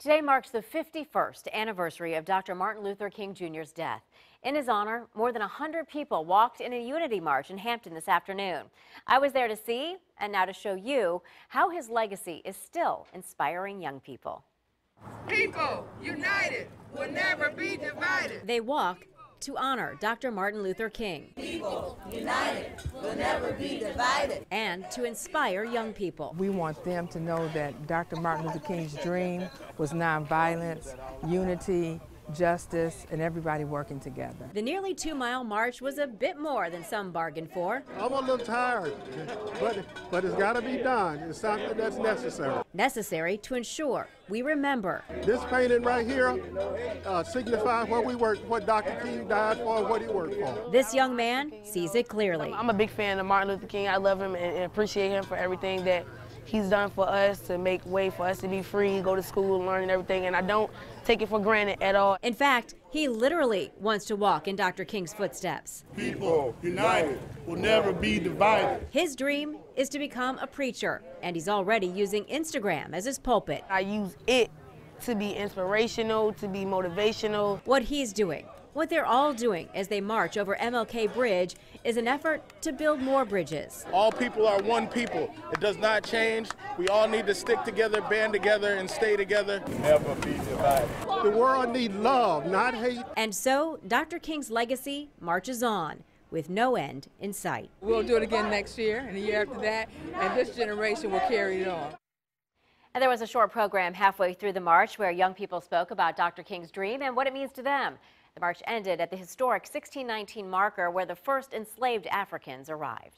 Today marks the 51st anniversary of Dr. Martin Luther King Jr.'s death. In his honor, more than 100 people walked in a unity march in Hampton this afternoon. I was there to see and now to show you how his legacy is still inspiring young people. People united will never be divided. They walk to honor Dr. Martin Luther King United will never be divided. and to inspire young people. We want them to know that Dr. Martin Luther King's dream was nonviolence, unity, justice, and everybody working together. The nearly two mile march was a bit more than some bargained for. I'm a little tired, but but it's got to be done. It's something that's necessary. Necessary to ensure we remember This painting right here uh, signifies what we worked, what Dr. King died for, and what he worked for. this young man sees it clearly. I'm a big fan of Martin Luther King. I love him and, and appreciate him for everything that he's done for us to make way for us to be free, go to school, learn and everything. And I don't take it for granted at all. In fact, he literally wants to walk in Dr. King's footsteps. People united will never be divided. His dream is to become a preacher, and he's already using Instagram as his pulpit. I use it to be inspirational, to be motivational. What he's doing, what they're all doing as they march over MLK Bridge, is an effort to build more bridges. All people are one people. It does not change. We all need to stick together, band together, and stay together. Never be divided. The world needs love, not hate. And so, Dr. King's legacy marches on with no end in sight. We'll do it again next year and the year after that, and this generation will carry it on. And there was a short program halfway through the march where young people spoke about Dr. King's dream and what it means to them. The march ended at the historic 1619 marker where the first enslaved Africans arrived.